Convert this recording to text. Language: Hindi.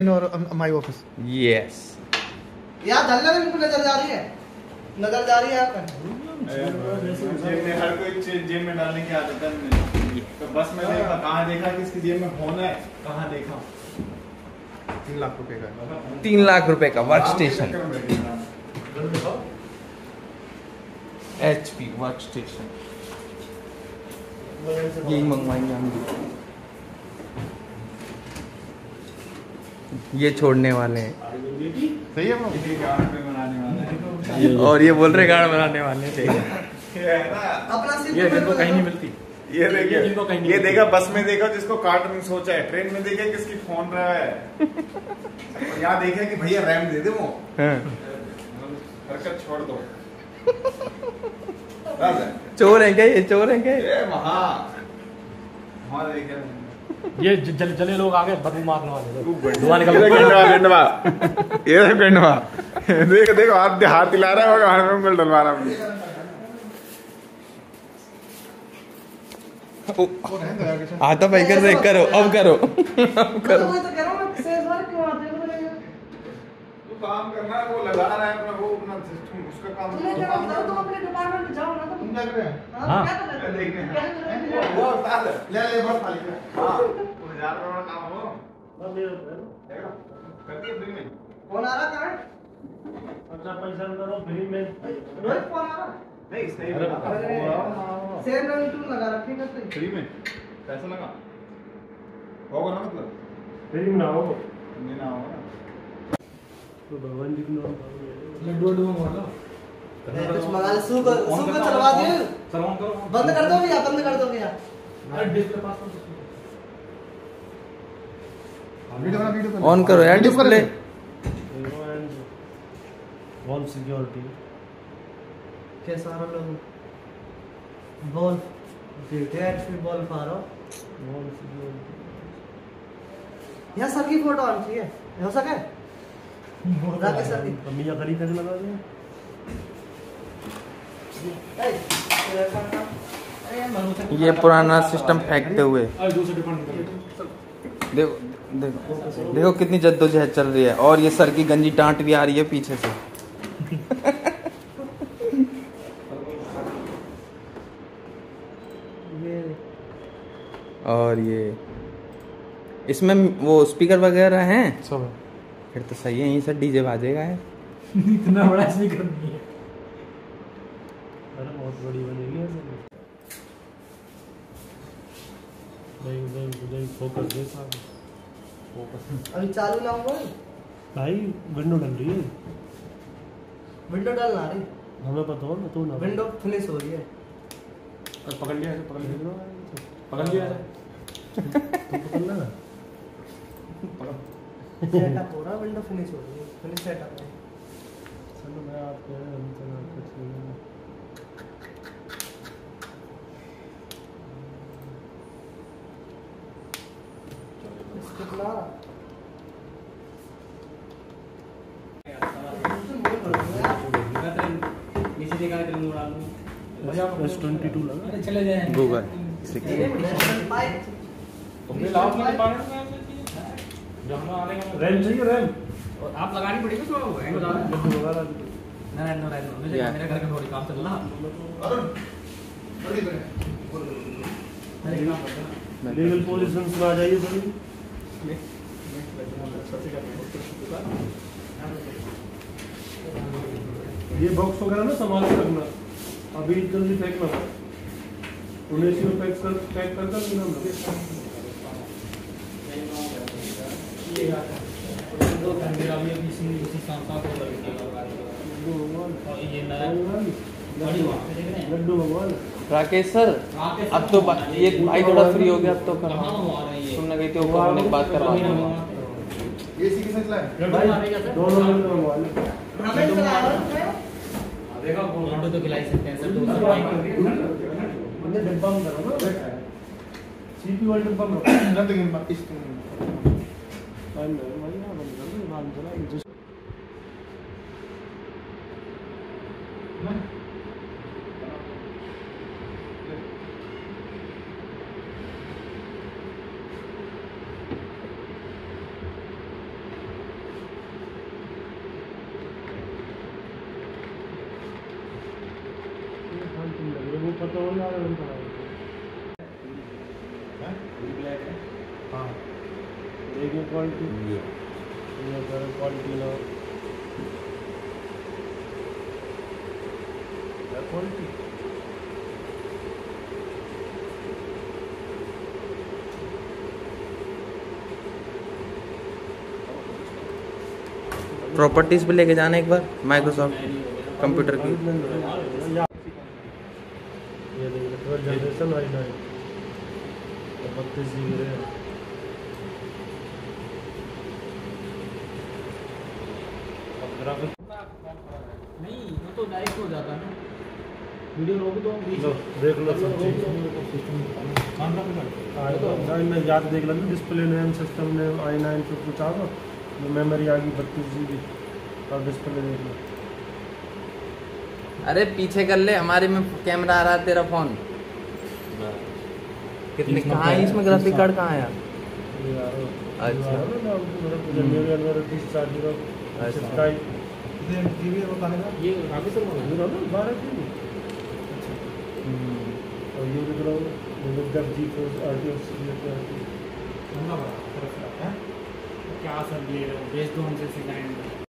or um, my office. Yes यार धल्ला में बिल्कुल नज़र जा रही है। नज़र जा रही है पर। जेब में हर कोई चीज़ जेब में डालने की आदत है। तो बस में देखा कहाँ देखा कि इसकी जेब में फ़ोन है कहाँ देखा? तीन लाख रुपए का तीन लाख रुपए का work station H P work station यही मंगवाएँगे हम। भी ये छोड़ने वाले हैं। सही है और ये बोल रहे गाड़ बनाने वाले ये है जिनको कहीं नहीं मिलती। ये ये जिनको कहीं नहीं ये देखा बस में देखा जिसको काट नहीं सोचा है। ट्रेन में देखा किसकी फ़ोन रहा है। और यहाँ देखा कि भैया रैम दे दे वो। हाँ। हरकत छोड़ दो। चोर है क्या ये? चोर है क्या ये? वहाँ वहाँ देखे ये जल, जले लोग आ गए बदबू मारने वाले धुआँ निकल देख गंडवा गंडवा ये देखो गंडवा देख देखो हाथ हाथ हिला रहा है हाथ में उंगल डलवा रहा है आता भाई कर देख करो अब करो। अब करो वही तो कह रहा हूँ मैं शेष वाले क्यों आते हो बोले तू काम करना है वो लगा रहा है अपना वो अपना सिस्टम उसका काम तुम्हें क्या बताओ तुम अपने डिपार्टमेंट में जाओ ना तुम तुम क्या कर रहे हैं? हाँ, हाँ। क्या कर रहे हो? कर रहे? वो है ले ले बहुत खाली है। हाँ। वो हज़ार रुपये वाला काम हो। देखो करती है फ्री में। कौन आ रहा कहाँ अच्छा पैसा करो फ्री में। रोहित कौन आ रहा? नहीं सही अरे सेम रंग टूल लगा रखी है तो फ्री में। पैसा लगा। होगा ना मतलब? फ्री में ना हो। नहीं ना होगा ना। तो भगवान जी की नाम लड्डू वड्डू मंगवा कुछ मंगा ले सू को सू चलवा दे। चलो करो। बंद कर दो भैया बंद कर दो भैया। ऑन करो यार डिस्प्ले वॉल सिक्योरिटी कैसा आ रहा लोग? बॉल डेट पे बॉल पा रहा वॉल सिक्योरिटी यहाँ सर की फ़ोटो आनी चाहिए। हो सके? सर की लगा दे ए, काम काम। अरे ये पुराना सिस्टम फेंकते हुए देखो देखो देखो कितनी जद्दोजहद चल रही है। और ये सर की गंजी टांट भी आ रही है पीछे से। ये और ये इसमें वो स्पीकर वगैरह हैं? सब है। फिर तो सही है यहीं से डीजे बाजेगा है इतना बड़ा स्पीकर नहीं है। अरे बहुत बड़ी बनेगी ऐसे देख देख देख फोकस दे फोकस अभी चालू ना हुआ भाई विंडो डल रही है। विंडो डालना रही हमें पता हो ना तू ना। विंडो फिनिश हो रही है और पकड़ लिया ऐसे, पकड़ लिया। पकड़ लिया ऐसे। तू पकड़ लेना। सेटअप हो रहा विंडो फिनिश हो रही है फिनिश सेटअप है चलो मैं आपके हम चला कुछ नहीं कितना ट्वेंटी टू लगा। गूगल रैम चाहिए रैम आप लगानी पड़ेगी तो हैंग हो जा रहा है। लगा ना रहने दो मुझे मेरे घर का थोड़ी काम चल रहा। अरे काम करते लीगल पोजीशन में आ जाइए थोड़ी। ये बॉक्स वगैरह ना संभाल के रखना। अभी जल्दी फेंकना उन्हें पैक कर पैक कर कर दो घंटे अभी अभी इसी इसी ये नया लड्डू भगवान राकेश सर अब तो ये भाई थोड़ा फ्री हो गया अब तो करो तुमने कही थी ऊपर होने की बात करवा दूँगा ये इसी के साथ लाए। लड्डू मारेगा सर दोनों लड्डू भगवान देखा लड्डू तो खिलाई सकते हैं सर हमने डिब्बा में करो ना सीपी वाले डिब्बा में रखो के बंद वही ना बंद कर दो बाद में चला एक दूसरे वो पता हो जा रहा है हाँ। देखिए क्वालिटी ये। कलर क्वालिटी ना। क्वालिटी प्रॉपर्टीज़ पे लेके जाना एक बार माइक्रोसॉफ्ट कंप्यूटर की। ये देखिए ट्वेल्व जनरेशन आई नाइन बत्तीस जी बी रैम ग्राफिक नहीं वो तो डायरेक्ट हो जाता है ना। वीडियो रोक दो लो देख लो सब चीज़। कैमरा पे कर आएगा नहीं मैं याद देख लेना display name system name I nine आ गया जो मेमोरी आ गई बत्तीस जी बी और डिस्प्ले देख लो। अरे पीछे कर ले हमारे में कैमरा आ रहा है तेरा फ़ोन कितने कहाँ है इसमें ग्राफिक कार्ड कहाँ है। अच्छा। ना, चार ज़ीरो। अच्छा। ये काफ़ी सर वाला? ना बारह जी बी और ये देख रहा हूँ जब जी को आर टी है। क्या सर ये बेस दो हमसे सेकंड